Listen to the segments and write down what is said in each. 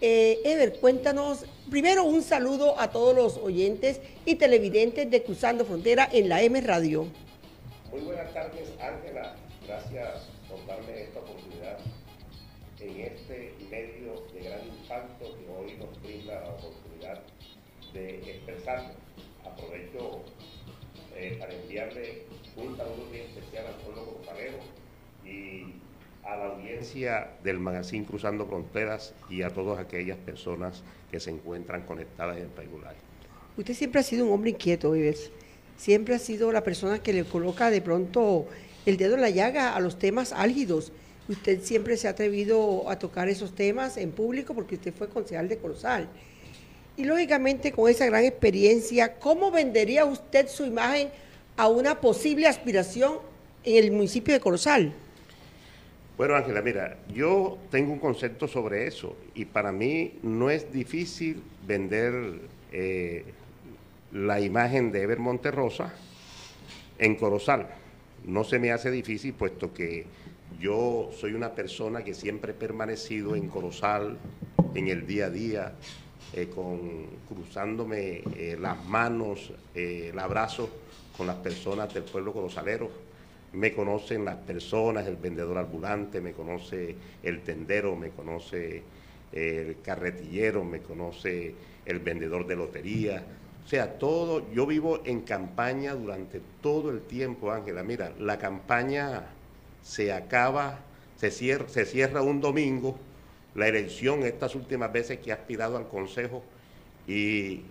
Eh, Ever, cuéntanos primero un saludo a todos los oyentes y televidentes de Cruzando Frontera en la M Radio. Muy buenas tardes, Ángela. Gracias por darme esta oportunidad en este medio de gran impacto que hoy nos brinda la oportunidad de expresarnos. Aprovecho eh, para enviarle audiencia del magazine Cruzando Fronteras y a todas aquellas personas que se encuentran conectadas en regular. Usted siempre ha sido un hombre inquieto, Vives. Siempre ha sido la persona que le coloca de pronto el dedo en la llaga a los temas álgidos. Usted siempre se ha atrevido a tocar esos temas en público porque usted fue concejal de Corozal. Y lógicamente con esa gran experiencia, ¿cómo vendería usted su imagen a una posible aspiración en el municipio de Corozal? Bueno, Ángela, mira, yo tengo un concepto sobre eso y para mí no es difícil vender eh, la imagen de Ever Monterrosa en Corozal. No se me hace difícil puesto que yo soy una persona que siempre he permanecido en Corozal, en el día a día, eh, con, cruzándome eh, las manos, el abrazo con las personas del pueblo corozalero me conocen las personas, el vendedor ambulante, me conoce el tendero, me conoce el carretillero, me conoce el vendedor de lotería. O sea, todo, yo vivo en campaña durante todo el tiempo, Ángela. Mira, la campaña se acaba, se cierra, un domingo, la elección, estas últimas veces que he aspirado al Consejo, y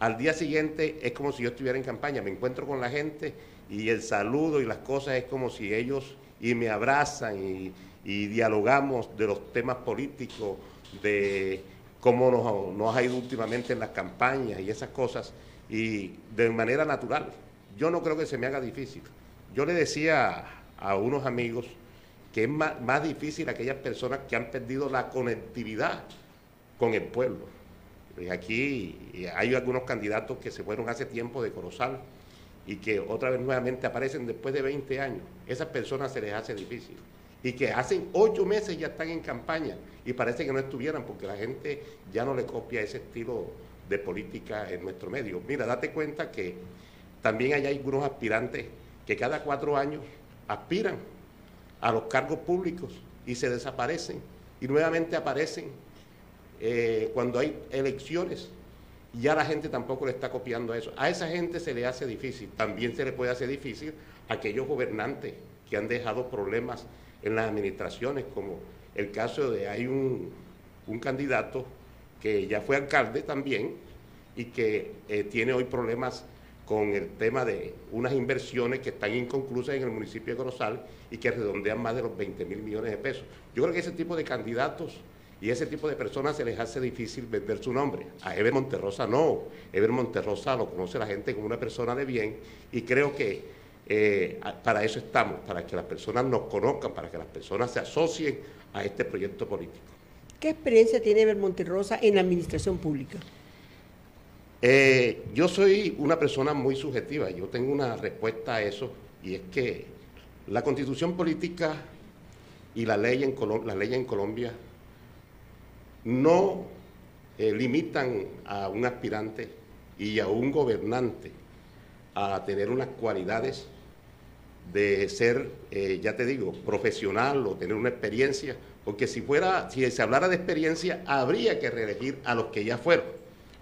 al día siguiente es como si yo estuviera en campaña, me encuentro con la gente y el saludo y las cosas es como si ellos y me abrazan y, dialogamos de los temas políticos, de cómo nos, nos, ha ido últimamente en las campañas y esas cosas, y de manera natural. Yo no creo que se me haga difícil. Yo le decía a unos amigos que es más, más difícil aquellas personas que han perdido la conectividad con el pueblo. Aquí hay algunos candidatos que se fueron hace tiempo de Corozal, y que otra vez nuevamente aparecen después de 20 años, esas personas se les hace difícil. Y que hacen ocho meses ya están en campaña y parece que no estuvieran porque la gente ya no le copia ese estilo de política en nuestro medio. Mira, date cuenta que también hay algunos aspirantes que cada cuatro años aspiran a los cargos públicos y se desaparecen y nuevamente aparecen eh, cuando hay elecciones ya la gente tampoco le está copiando eso. A esa gente se le hace difícil. También se le puede hacer difícil a aquellos gobernantes que han dejado problemas en las administraciones, como el caso de hay un, candidato que ya fue alcalde también y que eh, tiene hoy problemas con el tema de unas inversiones que están inconclusas en el municipio de Corozal y que redondean más de los 20 mil millones de pesos. Yo creo que ese tipo de candidatos y ese tipo de personas se les hace difícil vender su nombre. A Eber Monterrosa no. Eber Monterrosa lo conoce la gente como una persona de bien y creo que eh, para eso estamos, para que las personas nos conozcan, para que las personas se asocien a este proyecto político. ¿Qué experiencia tiene Eber Monterrosa en la administración pública? Eh, yo soy una persona muy subjetiva, yo tengo una respuesta a eso y es que la constitución política y la ley en, la ley en Colombia no eh, limitan a un aspirante y a un gobernante a tener unas cualidades de ser, eh, ya te digo, profesional o tener una experiencia, porque si fuera, si se hablara de experiencia, habría que reelegir a los que ya fueron.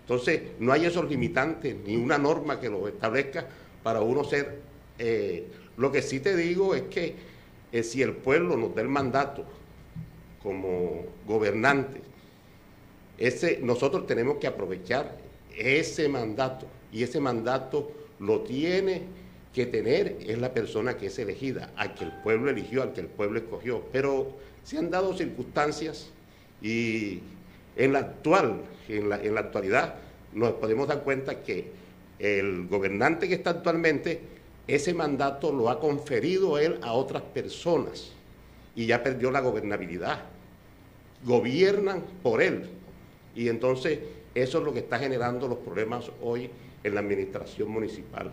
Entonces, no hay esos limitantes, ni una norma que lo establezca para uno ser. Eh, lo que sí te digo es que si el pueblo nos da el mandato como gobernantes nosotros tenemos que aprovechar ese mandato y ese mandato lo tiene que tener es la persona que es elegida, al que el pueblo eligió, al que el pueblo escogió. Pero se han dado circunstancias y en la actual, en la actualidad, nos podemos dar cuenta que el gobernante que está actualmente, ese mandato lo ha conferido él a otras personas y ya perdió la gobernabilidad. Gobiernan por él, y entonces eso es lo que está generando los problemas hoy en la administración municipal.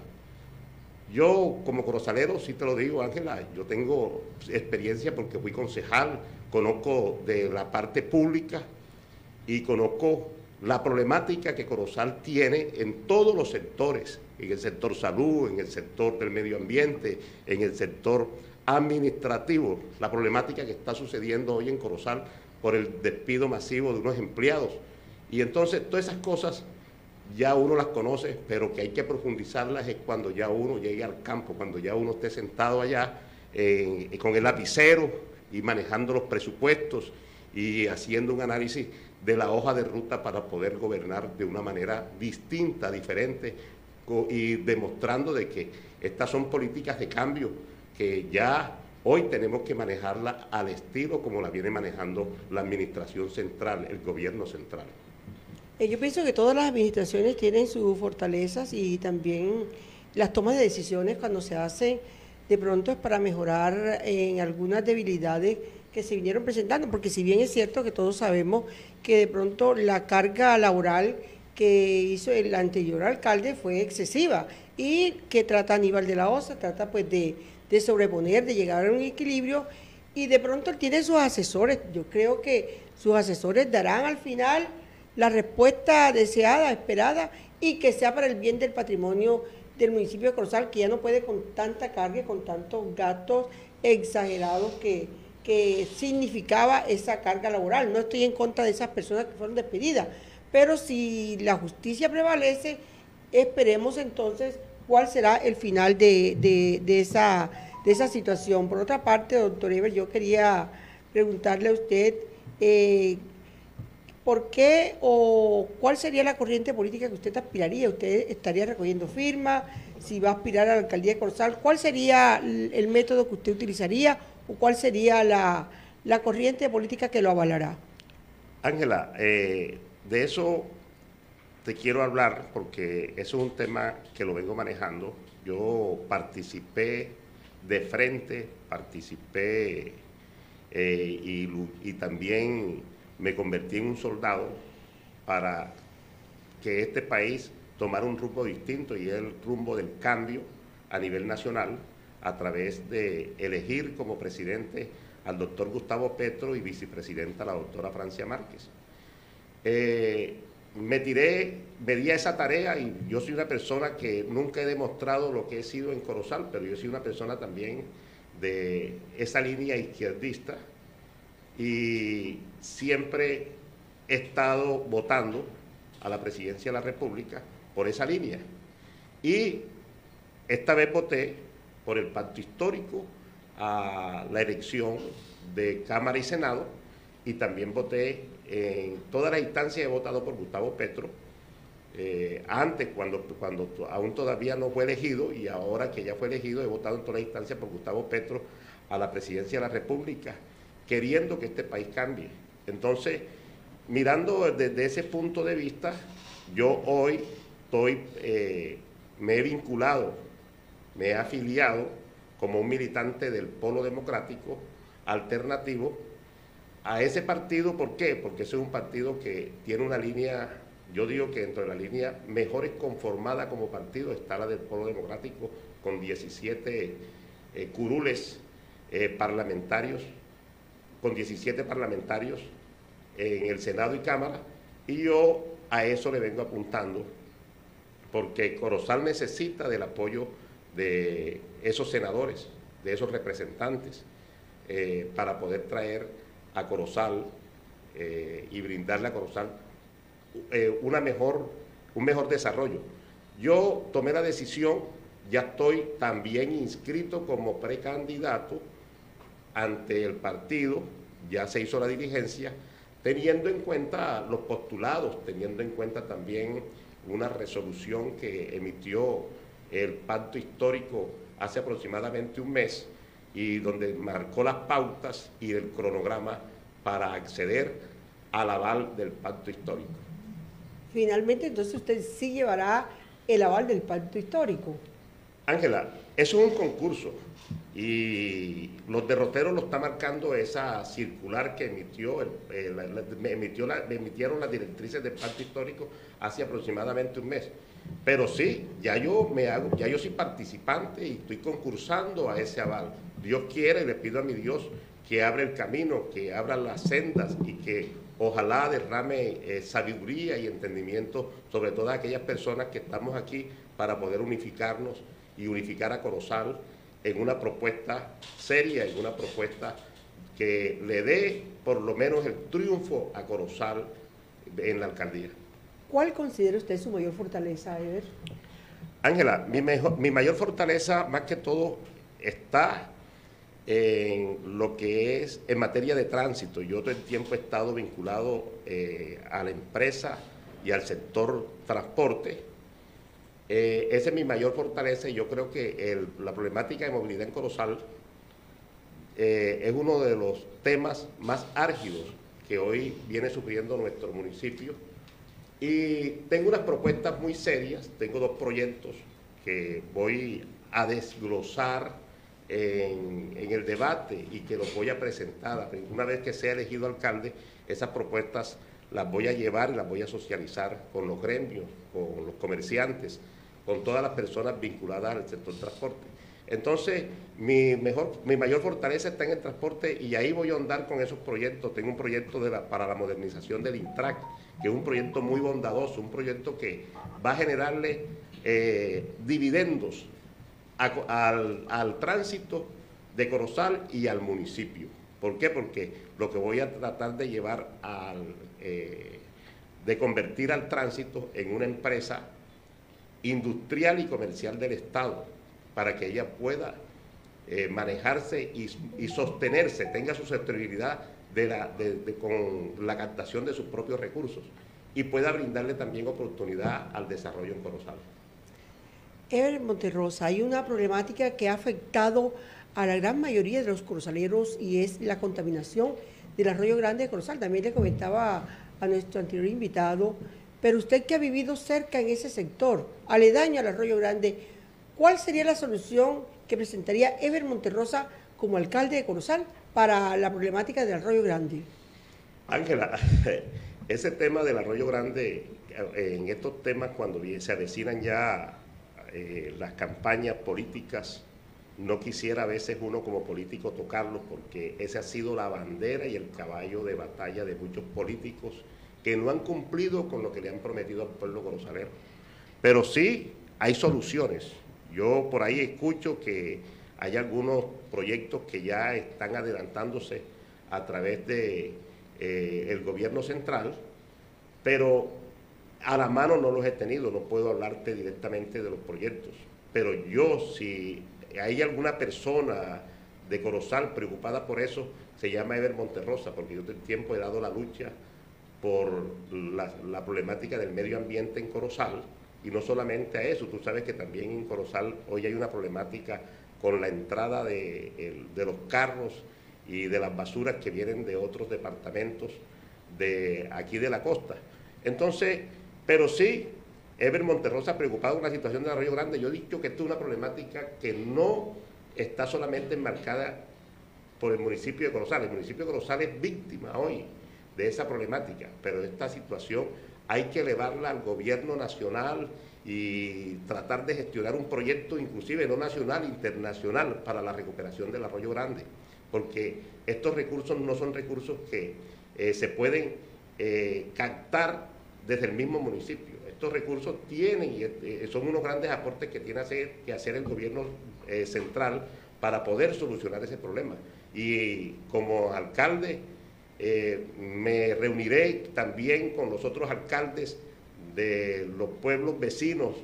Yo como corozalero, sí te lo digo, Ángela, yo tengo experiencia porque fui concejal, conozco de la parte pública y conozco la problemática que Corozal tiene en todos los sectores, en el sector salud, en el sector del medio ambiente, en el sector administrativo, la problemática que está sucediendo hoy en Corozal por el despido masivo de unos empleados. Y entonces todas esas cosas ya uno las conoce, pero que hay que profundizarlas es cuando ya uno llegue al campo, cuando ya uno esté sentado allá eh, con el lapicero y manejando los presupuestos y haciendo un análisis de la hoja de ruta para poder gobernar de una manera distinta, diferente y demostrando de que estas son políticas de cambio que ya hoy tenemos que manejarla al estilo como la viene manejando la administración central, el gobierno central. Eh, yo pienso que todas las administraciones tienen sus fortalezas y también las tomas de decisiones cuando se hacen de pronto es para mejorar en algunas debilidades que se vinieron presentando, porque si bien es cierto que todos sabemos que de pronto la carga laboral que hizo el anterior alcalde fue excesiva y que trata Aníbal de la Osa, trata pues de, de sobreponer, de llegar a un equilibrio y de pronto tiene sus asesores. Yo creo que sus asesores darán al final la respuesta deseada, esperada y que sea para el bien del patrimonio del municipio de Corozal, que ya no puede con tanta carga y con tantos gastos exagerados que, que significaba esa carga laboral. No estoy en contra de esas personas que fueron despedidas, pero si la justicia prevalece, esperemos entonces cuál será el final de, esa, de esa situación. Por otra parte, doctor Eber, yo quería preguntarle a usted eh, por qué o cuál sería la corriente política que usted aspiraría. ¿Usted estaría recogiendo firmas? Si va a aspirar a la alcaldía de Corsal, ¿cuál sería el método que usted utilizaría? o cuál sería la, corriente política que lo avalará? Ángela, eh, de eso te quiero hablar porque eso es un tema que lo vengo manejando. Yo participé de frente, participé eh, y también me convertí en un soldado para que este país tomara un rumbo distinto y el rumbo del cambio a nivel nacional a través de elegir como presidente al doctor Gustavo Petro y vicepresidenta la doctora Francia Márquez. Eh, me tiré, me di a esa tarea y yo soy una persona que nunca he demostrado lo que he sido en Corozal, pero yo soy una persona también de esa línea izquierdista y siempre he estado votando a la presidencia de la República por esa línea. Y esta vez voté por el pacto histórico a la elección de Cámara y Senado y también voté en todas las instancias, he votado por Gustavo Petro, eh, antes cuando, cuando aún todavía no fue elegido y ahora que ya fue elegido he votado en todas las instancias por Gustavo Petro a la presidencia de la República, queriendo que este país cambie. Entonces, mirando desde ese punto de vista, yo hoy estoy, eh, me he vinculado me he afiliado como un militante del Polo Democrático Alternativo a ese partido. ¿Por qué? Porque ese es un partido que tiene una línea, yo digo que dentro de la línea mejor conformada como partido está la del Polo Democrático con 17 eh, curules eh, parlamentarios, con 17 parlamentarios en el Senado y Cámara, y yo a eso le vengo apuntando, porque Corozal necesita del apoyo de esos senadores, de esos representantes, eh, para poder traer a Corozal eh, y brindarle a Corozal eh, una mejor, un mejor desarrollo. Yo tomé la decisión, ya estoy también inscrito como precandidato ante el partido, ya se hizo la diligencia, teniendo en cuenta los postulados, teniendo en cuenta también una resolución que emitió el pacto histórico hace aproximadamente un mes y donde marcó las pautas y el cronograma para acceder al aval del pacto histórico. Finalmente, entonces usted sí llevará el aval del pacto histórico. Ángela, eso es un concurso y los derroteros lo está marcando esa circular que emitió, emitió emitieron las directrices del pacto histórico hace aproximadamente un mes. Pero sí, ya yo me hago, ya yo soy participante y estoy concursando a ese aval. Dios quiere, le pido a mi Dios que abra el camino, que abra las sendas y que ojalá derrame eh, sabiduría y entendimiento sobre todas aquellas personas que estamos aquí para poder unificarnos y unificar a Corozal en una propuesta seria, en una propuesta que le dé por lo menos el triunfo a Corozal en la alcaldía. ¿Cuál considera usted su mayor fortaleza, Ever? Ángela, mi, mi mayor fortaleza más que todo está en lo que es en materia de tránsito. Yo todo el tiempo he estado vinculado eh, a la empresa y al sector transporte. Eh, esa es mi mayor fortaleza y yo creo que la problemática de movilidad en Corozal eh, es uno de los temas más álgidos que hoy viene sufriendo nuestro municipio. Y tengo unas propuestas muy serias, tengo dos proyectos que voy a desglosar en, el debate y que los voy a presentar. Una vez que sea elegido alcalde, esas propuestas las voy a llevar y las voy a socializar con los gremios, con los comerciantes, con todas las personas vinculadas al sector transporte. Entonces, mi, mejor, mi mayor fortaleza está en el transporte y ahí voy a andar con esos proyectos. Tengo un proyecto para la modernización del Intrac, que es un proyecto muy bondadoso, un proyecto que va a generarle eh, dividendos al, tránsito de Corozal y al municipio. ¿Por qué? Porque lo que voy a tratar de llevar al, eh, de convertir al tránsito en una empresa industrial y comercial del Estado para que ella pueda eh, manejarse y, sostenerse, tenga su sostenibilidad con la captación de sus propios recursos y pueda brindarle también oportunidad al desarrollo en Corozal. Ever Monterrosa, hay una problemática que ha afectado a la gran mayoría de los corozaleros y es la contaminación del arroyo grande de Corozal. También le comentaba a nuestro anterior invitado, pero usted que ha vivido cerca en ese sector, aledaño al arroyo grande, ¿cuál sería la solución que presentaría Ever Monterrosa como alcalde de Corozal para la problemática del arroyo grande? Ángela, ese tema del arroyo grande, en estos temas cuando se avecinan ya eh, las campañas políticas, no quisiera a veces uno como político tocarlo porque esa ha sido la bandera y el caballo de batalla de muchos políticos que no han cumplido con lo que le han prometido al pueblo corozalero. Pero sí hay soluciones. Yo por ahí escucho que hay algunos proyectos que ya están adelantándose a través de eh, gobierno central, pero a la mano no los he tenido, no puedo hablarte directamente de los proyectos, pero yo si hay alguna persona de Corozal preocupada por eso, se llama Ever Monterrosa, porque yo todo el tiempo he dado la lucha por la, problemática del medio ambiente en Corozal, y no solamente a eso, tú sabes que también en Corozal hoy hay una problemática con la entrada de, de los carros y de las basuras que vienen de otros departamentos de aquí de la costa. Entonces, pero sí, Ever Monterrosa preocupado con la situación de Arroyo Grande. Yo he dicho que esto es una problemática que no está solamente enmarcada por el municipio de Corozal. El municipio de Corozal es víctima hoy de esa problemática, pero esta situación hay que elevarla al gobierno nacional y tratar de gestionar un proyecto inclusive no nacional, internacional para la recuperación del Arroyo Grande, porque estos recursos no son recursos que eh, se pueden eh, captar desde el mismo municipio. Estos recursos tienen y eh, son unos grandes aportes que tiene que hacer el gobierno eh, central para poder solucionar ese problema. Y como alcalde eh, me reuniré también con los otros alcaldes de los pueblos vecinos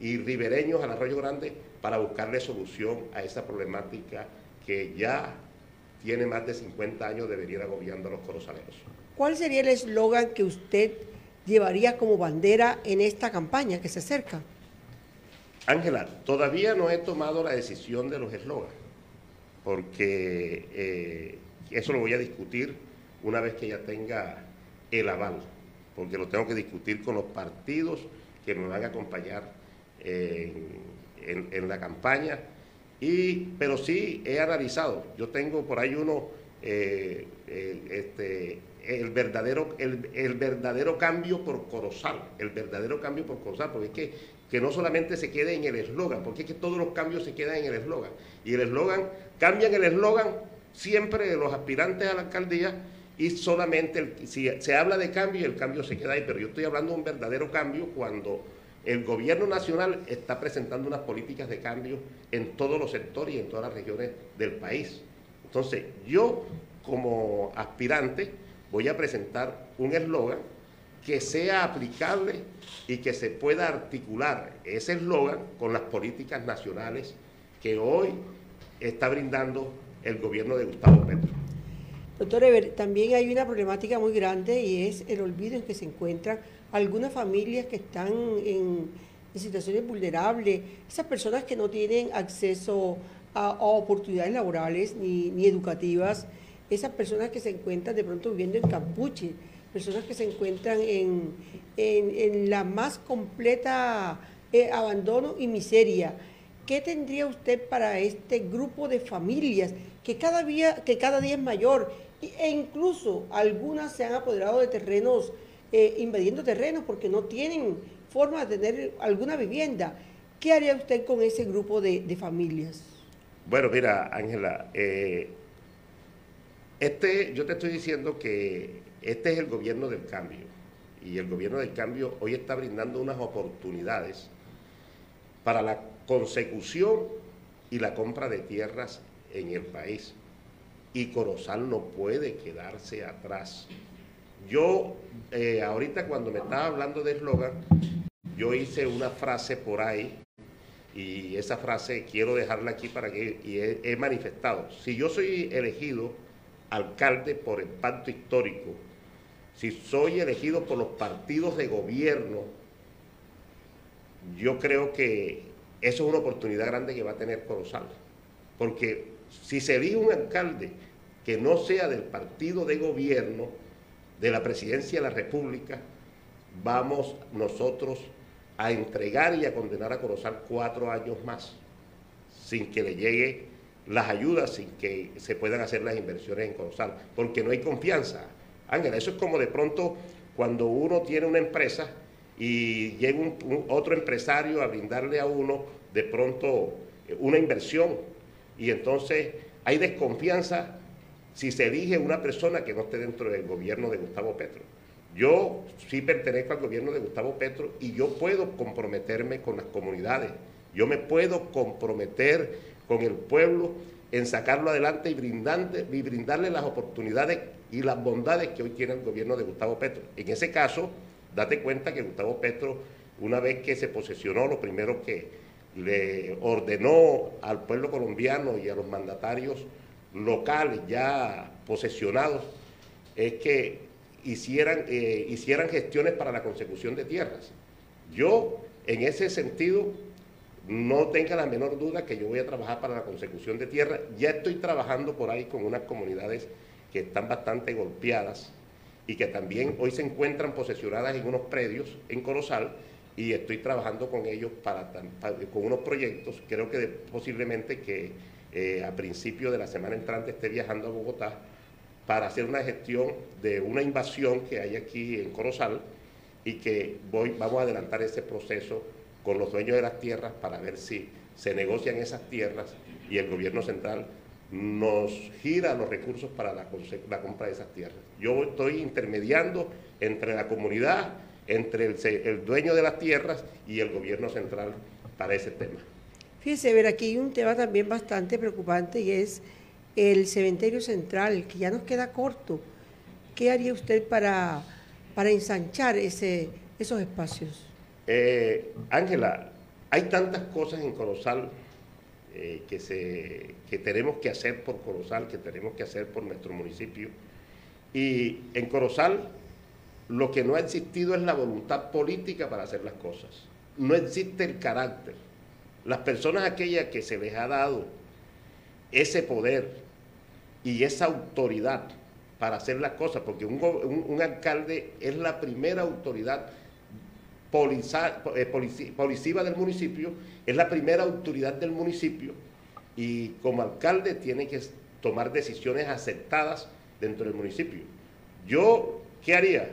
y ribereños al Arroyo Grande para buscarle solución a esa problemática que ya tiene más de 50 años de venir agobiando a los corozaleros. ¿Cuál sería el eslogan que usted llevaría como bandera en esta campaña que se acerca? Ángela, todavía no he tomado la decisión de los eslogans, porque eh, eso lo voy a discutir una vez que ya tenga el aval, porque lo tengo que discutir con los partidos que me van a acompañar en, la campaña. Y, pero sí he analizado, yo tengo por ahí uno, eh, este, el verdadero, el, verdadero cambio por Corozal, el verdadero cambio por Corozal, porque es que, que no solamente se quede en el eslogan, porque es que todos los cambios se quedan en el eslogan. Y el eslogan, cambian el eslogan siempre los aspirantes a la alcaldía y solamente si se habla de cambio, el cambio se queda ahí, pero yo estoy hablando de un verdadero cambio cuando el gobierno nacional está presentando unas políticas de cambio en todos los sectores y en todas las regiones del país. Entonces, yo como aspirante voy a presentar un eslogan que sea aplicable y que se pueda articular ese eslogan con las políticas nacionales que hoy está brindando el gobierno de Gustavo Petro. Doctor Eber, también hay una problemática muy grande y es el olvido en que se encuentran algunas familias que están en, situaciones vulnerables, esas personas que no tienen acceso a, oportunidades laborales ni, educativas, esas personas que se encuentran de pronto viviendo en campuche, personas que se encuentran en, en, la más completa eh, abandono y miseria. ¿Qué tendría usted para este grupo de familias que cada día, que cada día es mayor e incluso algunas se han apoderado de terrenos, eh, invadiendo terrenos porque no tienen forma de tener alguna vivienda? ¿Qué haría usted con ese grupo de, familias? Bueno, mira, Ángela, eh, este, yo te estoy diciendo que este es el gobierno del cambio y el gobierno del cambio hoy está brindando unas oportunidades para la consecución y la compra de tierras en el país. Y Corozal no puede quedarse atrás. Yo, eh, ahorita cuando me estaba hablando de eslogan, yo hice una frase por ahí y esa frase quiero dejarla aquí para que y he manifestado. Si yo soy elegido alcalde por el pacto histórico, si soy elegido por los partidos de gobierno, yo creo que eso es una oportunidad grande que va a tener Corozal. Porque si se elige un alcalde que no sea del partido de gobierno, de la presidencia de la República, vamos nosotros a entregar y a condenar a Corozal cuatro años más, sin que le llegue las ayudas, sin que se puedan hacer las inversiones en Corozal, porque no hay confianza. Ángela, eso es como de pronto cuando uno tiene una empresa y llega un, otro empresario a brindarle a uno de pronto eh, una inversión y entonces hay desconfianza si se elige una persona que no esté dentro del gobierno de Gustavo Petro. Yo sí pertenezco al gobierno de Gustavo Petro y yo puedo comprometerme con las comunidades, yo me puedo comprometer con el pueblo en sacarlo adelante y, y brindarle las oportunidades y las bondades que hoy tiene el gobierno de Gustavo Petro. En ese caso, date cuenta que Gustavo Petro, una vez que se posesionó, lo primero que le ordenó al pueblo colombiano y a los mandatarios locales ya posesionados es que hicieran, eh, hicieran gestiones para la consecución de tierras. Yo, en ese sentido, no tenga la menor duda que yo voy a trabajar para la consecución de tierra. Ya estoy trabajando por ahí con unas comunidades que están bastante golpeadas y que también hoy se encuentran posesionadas en unos predios en Corozal y estoy trabajando con ellos para, con unos proyectos. Creo que posiblemente que eh, a principio de la semana entrante esté viajando a Bogotá para hacer una gestión de una invasión que hay aquí en Corozal y que voy, vamos a adelantar ese proceso con los dueños de las tierras para ver si se negocian esas tierras y el gobierno central nos gira los recursos para la, compra de esas tierras. Yo estoy intermediando entre la comunidad, entre el, dueño de las tierras y el gobierno central para ese tema. Fíjese, ver, aquí hay un tema también bastante preocupante y es el cementerio central, que ya nos queda corto. ¿Qué haría usted para, para ensanchar ese, esos espacios? Eh, Ángela, hay tantas cosas en Colosal eh, que, se, que tenemos que hacer por Corozal, que tenemos que hacer por nuestro municipio. Y en Corozal lo que no ha existido es la voluntad política para hacer las cosas. No existe el carácter. Las personas aquellas que se les ha dado ese poder y esa autoridad para hacer las cosas, porque un, alcalde es la primera autoridad eh, policiva del municipio, es la primera autoridad del municipio y como alcalde tiene que tomar decisiones aceptadas dentro del municipio. Yo, ¿qué haría?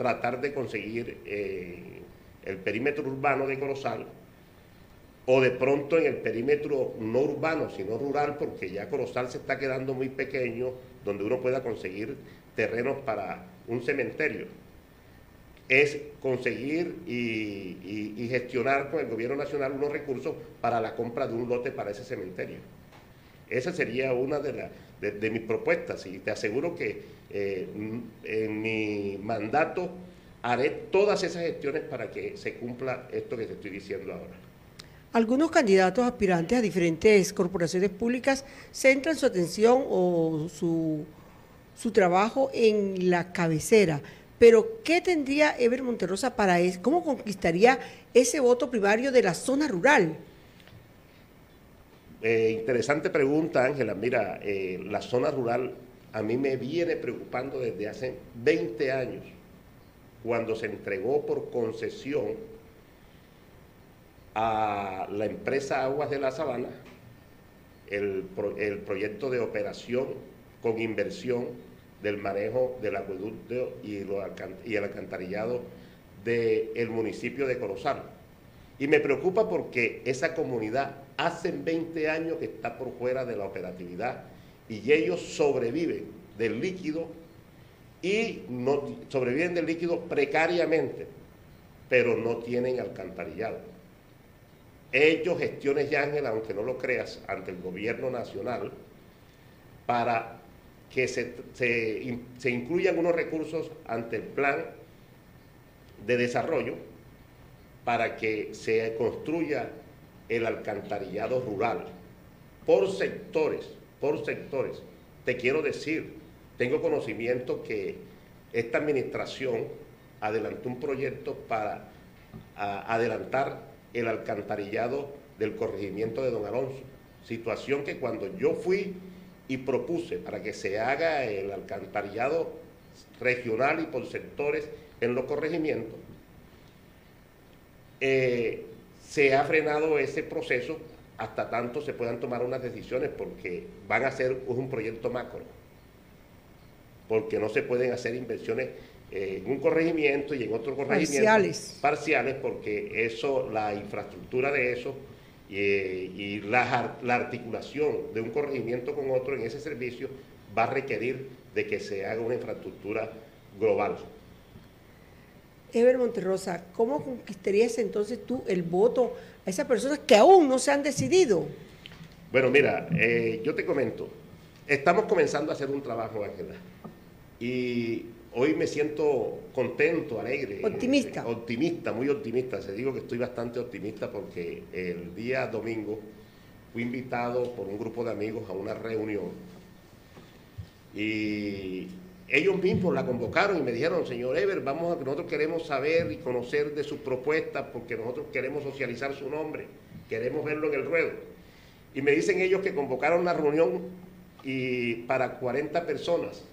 Tratar de conseguir eh, el perímetro urbano de Corozal o de pronto en el perímetro no urbano, sino rural, porque ya Corozal se está quedando muy pequeño, donde uno pueda conseguir terrenos para un cementerio es conseguir y, gestionar con el gobierno nacional unos recursos para la compra de un lote para ese cementerio. Esa sería una de, de, mis propuestas y te aseguro que eh, en mi mandato haré todas esas gestiones para que se cumpla esto que te estoy diciendo ahora. Algunos candidatos aspirantes a diferentes corporaciones públicas centran su atención o su, su trabajo en la cabecera pero, ¿qué tendría Ever Monterrosa para eso? ¿Cómo conquistaría ese voto primario de la zona rural? Eh, interesante pregunta, Ángela. Mira, eh, la zona rural a mí me viene preocupando desde hace 20 años, cuando se entregó por concesión a la empresa Aguas de la Sabana el, proyecto de operación con inversión del manejo del acueducto y, el alcantarillado del municipio de Corozal. Y me preocupa porque esa comunidad hace 20 años que está por fuera de la operatividad y ellos sobreviven del líquido y no, sobreviven del líquido precariamente, pero no tienen alcantarillado. Ellos gestiones ya, Ángel, aunque no lo creas, ante el gobierno nacional para que se, se, incluyan unos recursos ante el plan de desarrollo para que se construya el alcantarillado rural por sectores, por sectores. Te quiero decir, tengo conocimiento que esta administración adelantó un proyecto para adelantar el alcantarillado del corregimiento de Don Alonso, situación que cuando yo fui y propuse para que se haga el alcantarillado regional y por sectores en los corregimientos, eh, se ha frenado ese proceso hasta tanto se puedan tomar unas decisiones porque van a ser un proyecto macro, porque no se pueden hacer inversiones en un corregimiento y en otro corregimiento. Parciales, parciales porque eso, la infraestructura de eso y, la, articulación de un corregimiento con otro en ese servicio va a requerir de que se haga una infraestructura global. Ever Monterrosa, ¿cómo conquistarías entonces tú el voto a esas personas que aún no se han decidido? Bueno, mira, eh, yo te comento, estamos comenzando a hacer un trabajo, Ángela, y Hoy me siento contento, alegre. Optimista. optimista, muy optimista. Se digo que estoy bastante optimista porque el día domingo fui invitado por un grupo de amigos a una reunión y ellos mismos la convocaron y me dijeron, señor Ever, vamos nosotros queremos saber y conocer de sus propuestas porque nosotros queremos socializar su nombre, queremos verlo en el ruedo. Y me dicen ellos que convocaron la reunión y para 40 personas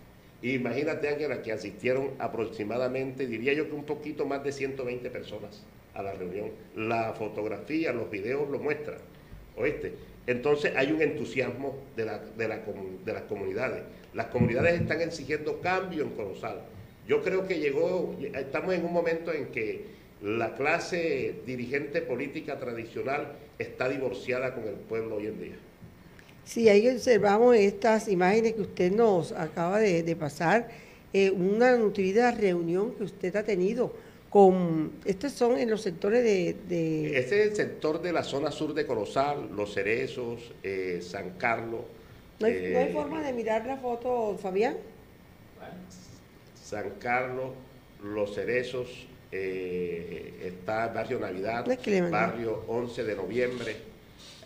Imagínate, Ángela, que asistieron aproximadamente, diría yo que un poquito más de 120 personas a la reunión. La fotografía, los videos lo muestran. ¿Oíste? Entonces hay un entusiasmo de, la, de, las comunidades. Las comunidades están exigiendo cambio en Colosal. Yo creo que llegó, estamos en un momento en que la clase dirigente política tradicional está divorciada con el pueblo hoy en día. Sí, ahí observamos estas imágenes que usted nos acaba de, pasar, eh, una nutrida reunión que usted ha tenido con, estos son en los sectores de, Este es el sector de la zona sur de Corozal, Los Cerezos, eh, San Carlos. ¿No hay, eh, forma de mirar la foto, Fabián? San Carlos, Los Cerezos, está Barrio Navidad, Barrio 11 de Noviembre,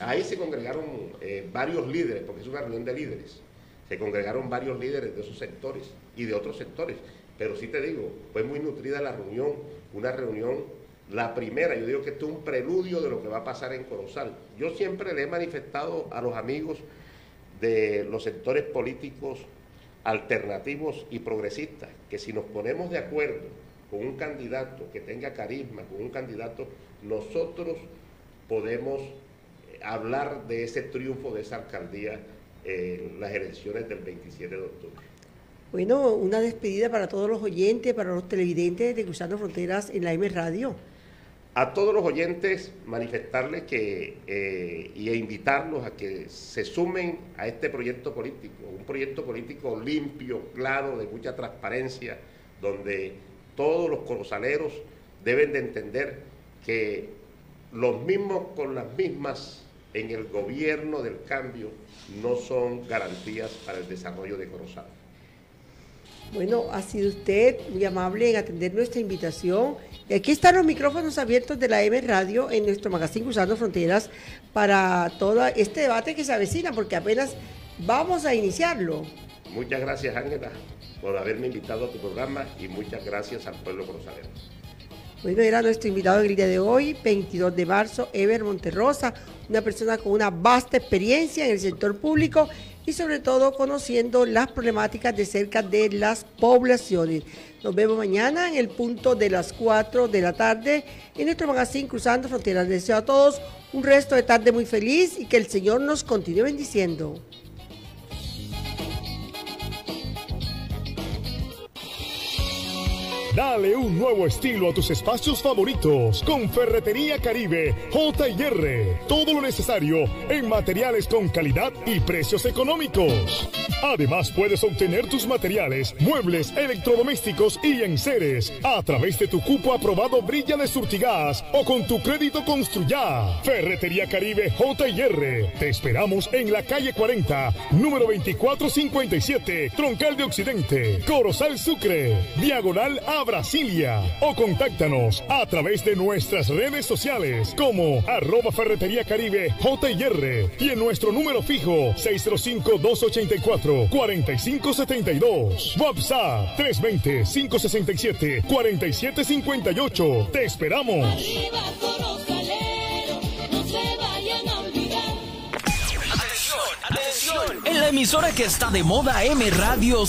Ahí se congregaron eh, varios líderes, porque es una reunión de líderes. Se congregaron varios líderes de esos sectores y de otros sectores. Pero sí te digo, fue muy nutrida la reunión, una reunión, la primera, yo digo que esto es un preludio de lo que va a pasar en Corozal. Yo siempre le he manifestado a los amigos de los sectores políticos alternativos y progresistas que si nos ponemos de acuerdo con un candidato que tenga carisma, con un candidato, nosotros podemos hablar de ese triunfo de esa alcaldía en las elecciones del 27 de octubre. Bueno, una despedida para todos los oyentes, para los televidentes de Cruzando Fronteras en la M Radio. A todos los oyentes manifestarles que eh, y invitarlos a que se sumen a este proyecto político, un proyecto político limpio, claro, de mucha transparencia, donde todos los corozaleros deben de entender que los mismos con las mismas en el gobierno del cambio no son garantías para el desarrollo de Corozal. Bueno, ha sido usted muy amable en atender nuestra invitación. Y aquí están los micrófonos abiertos de la M Radio en nuestro magazine Cruzando Fronteras para todo este debate que se avecina, porque apenas vamos a iniciarlo. Muchas gracias, Ángela, por haberme invitado a tu programa y muchas gracias al pueblo corozalero. Bueno, era nuestro invitado el día de hoy, 22 de marzo, Ever Monterrosa, una persona con una vasta experiencia en el sector público y sobre todo conociendo las problemáticas de cerca de las poblaciones. Nos vemos mañana en el punto de las 4 de la tarde en nuestro magazine Cruzando Fronteras. Deseo a todos un resto de tarde muy feliz y que el Señor nos continúe bendiciendo. Dale un nuevo estilo a tus espacios favoritos con Ferretería Caribe JR. Todo lo necesario en materiales con calidad y precios económicos. Además, puedes obtener tus materiales, muebles, electrodomésticos y enseres a través de tu cupo aprobado Brilla de Surtigas o con tu crédito Construya. Ferretería Caribe JR. Te esperamos en la calle 40, número 2457, Troncal de Occidente, Corozal Sucre, Diagonal A Brasilia o contáctanos a través de nuestras redes sociales como arroba ferretería caribe JR y en nuestro número fijo 605-284-4572. WhatsApp 320-567-4758. Te esperamos. Atención, atención. En la emisora que está de moda M Radio